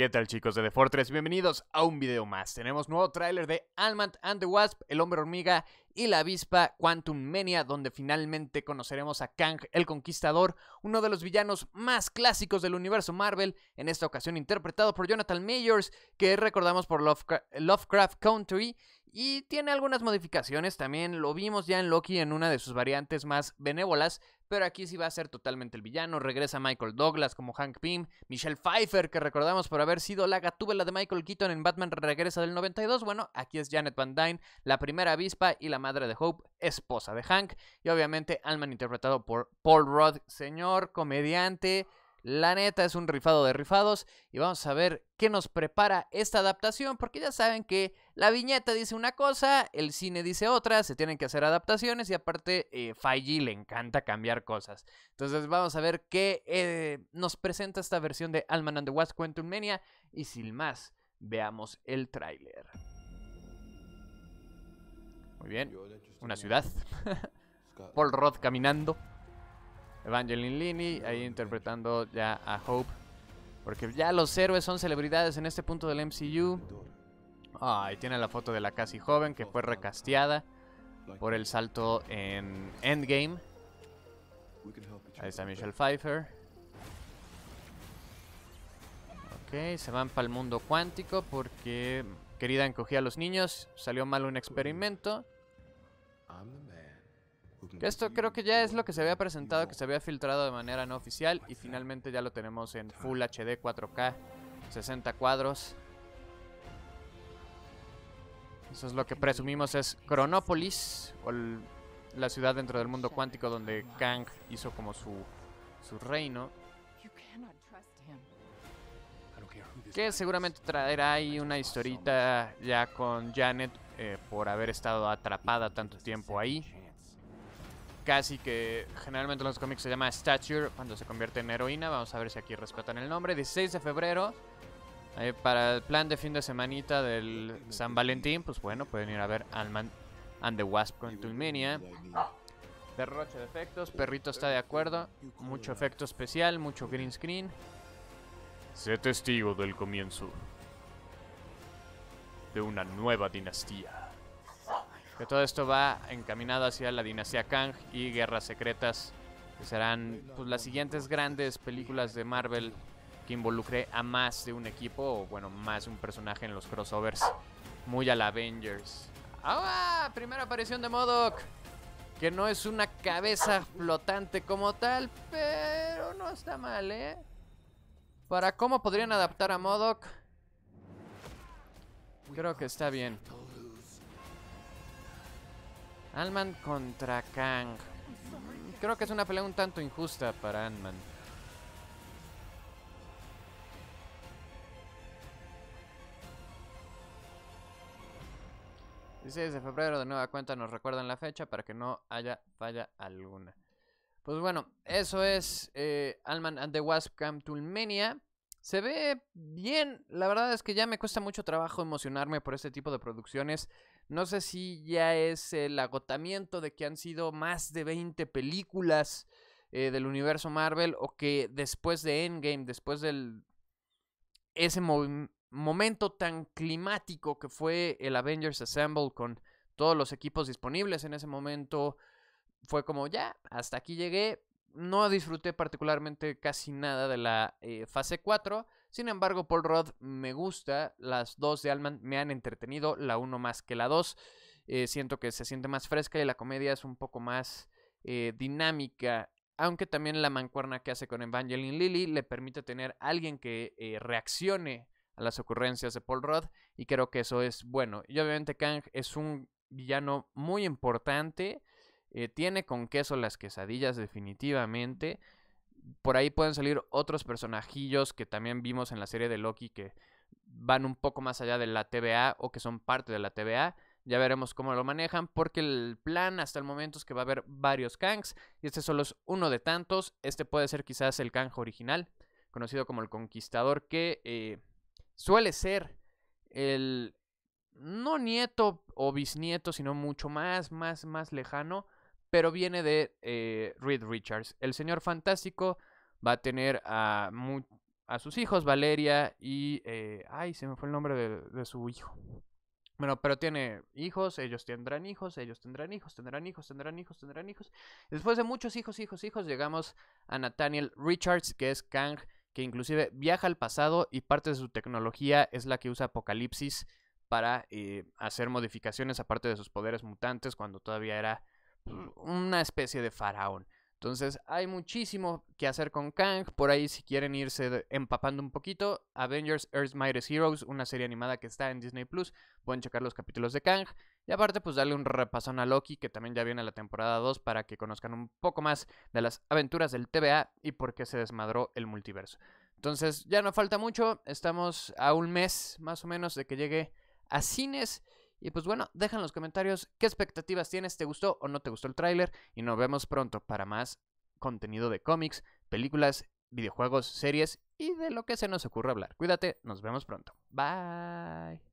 ¿Qué tal chicos de The Fortress? Bienvenidos a un video más. Tenemos nuevo tráiler de Almond and the Wasp, El Hombre Hormiga y la Avispa Quantum Mania, donde finalmente conoceremos a Kang el Conquistador, uno de los villanos más clásicos del universo Marvel, en esta ocasión interpretado por Jonathan Mayors, que recordamos por Lovecraft Country, y tiene algunas modificaciones, también lo vimos ya en Loki en una de sus variantes más benévolas, pero aquí sí va a ser totalmente el villano. Regresa Michael Douglas como Hank Pym, Michelle Pfeiffer, que recordamos por haber sido la gatúbela de Michael Keaton en Batman Regresa del 92. Bueno, aquí es Janet Van Dyne, la primera avispa y la madre de Hope, esposa de Hank. Y obviamente Alman interpretado por Paul Rudd, señor comediante la neta es un rifado de rifados y vamos a ver qué nos prepara esta adaptación porque ya saben que la viñeta dice una cosa, el cine dice otra, se tienen que hacer adaptaciones y aparte eh, Feige le encanta cambiar cosas. Entonces vamos a ver qué eh, nos presenta esta versión de Alman and the Wasp Quantum Mania y sin más, veamos el tráiler. Muy bien, una ciudad. Paul Roth caminando. Evangeline Lini ahí interpretando ya a Hope. Porque ya los héroes son celebridades en este punto del MCU. Ahí tiene la foto de la casi joven que fue recasteada por el salto en Endgame. Ahí está Michelle Pfeiffer. Ok, se van para el mundo cuántico porque querida encogía a los niños. Salió mal un experimento. Esto creo que ya es lo que se había presentado, que se había filtrado de manera no oficial y finalmente ya lo tenemos en Full HD 4K, 60 cuadros. Eso es lo que presumimos es Chronopolis, o la ciudad dentro del mundo cuántico donde Kang hizo como su, su reino. Que seguramente traerá ahí una historita ya con Janet eh, por haber estado atrapada tanto tiempo ahí casi que generalmente en los cómics se llama Stature cuando se convierte en heroína. Vamos a ver si aquí respetan el nombre. 16 de febrero. para el plan de fin de semanita del San Valentín, pues bueno, pueden ir a ver Alman and the Wasp con. Derroche de efectos, Perrito está de acuerdo. Mucho efecto especial, mucho green screen. Sé testigo del comienzo de una nueva dinastía. Que todo esto va encaminado hacia la dinastía Kang y Guerras Secretas, que serán pues, las siguientes grandes películas de Marvel que involucre a más de un equipo, o bueno, más de un personaje en los crossovers, muy a la Avengers. ¡Ah! Primera aparición de Modok, que no es una cabeza flotante como tal, pero no está mal, ¿eh? Para cómo podrían adaptar a Modok, creo que está bien. Ant-Man contra Kang. Creo que es una pelea un tanto injusta para Ant-Man. ...16 de febrero de nueva cuenta nos recuerdan la fecha para que no haya falla alguna. Pues bueno, eso es eh, Alman and the Wasp Camp Tulmenia. Se ve bien, la verdad es que ya me cuesta mucho trabajo emocionarme por este tipo de producciones. No sé si ya es el agotamiento de que han sido más de 20 películas eh, del universo Marvel o que después de Endgame, después del ese momento tan climático que fue el Avengers Assemble con todos los equipos disponibles en ese momento, fue como ya, hasta aquí llegué. No disfruté particularmente casi nada de la eh, fase 4. Sin embargo, Paul Rudd me gusta. Las dos de Alman me han entretenido. La uno más que la dos. Eh, siento que se siente más fresca y la comedia es un poco más eh, dinámica. Aunque también la mancuerna que hace con Evangeline Lilly le permite tener alguien que eh, reaccione a las ocurrencias de Paul Rudd. Y creo que eso es bueno. Y obviamente Kang es un villano muy importante. Tiene con queso las quesadillas definitivamente por ahí pueden salir otros personajillos que también vimos en la serie de Loki que van un poco más allá de la TVA o que son parte de la TVA. Ya veremos cómo lo manejan, porque el plan hasta el momento es que va a haber varios Kangs, y este solo es uno de tantos. Este puede ser quizás el Kang original, conocido como el Conquistador, que eh, suele ser el no nieto o bisnieto, sino mucho más, más, más lejano pero viene de eh, Reed Richards. El señor fantástico va a tener a, a sus hijos, Valeria y... eh, ay, se me fue el nombre de, de su hijo. Bueno, pero tiene hijos, ellos tendrán hijos, ellos tendrán hijos, tendrán hijos, tendrán hijos, tendrán hijos. Después de muchos hijos, hijos, hijos, llegamos a Nathaniel Richards, que es Kang, que inclusive viaja al pasado y parte de su tecnología es la que usa Apocalipsis para eh, hacer modificaciones aparte de sus poderes mutantes cuando todavía era una especie de faraón. Entonces hay muchísimo que hacer con Kang. Por ahí si quieren irse empapando un poquito, Avengers Earth's Mightiest Heroes, una serie animada que está en Disney Plus. Pueden checar los capítulos de Kang. Y aparte pues darle un repasón a Loki, que también ya viene la temporada 2 para que conozcan un poco más de las aventuras del TVA y por qué se desmadró el multiverso. Entonces ya no falta mucho, estamos a un mes más o menos de que llegue a cines. Y pues bueno, deja en los comentarios qué expectativas tienes, te gustó o no te gustó el tráiler. Y nos vemos pronto para más contenido de cómics, películas, videojuegos, series y de lo que se nos ocurra hablar. Cuídate, nos vemos pronto. Bye.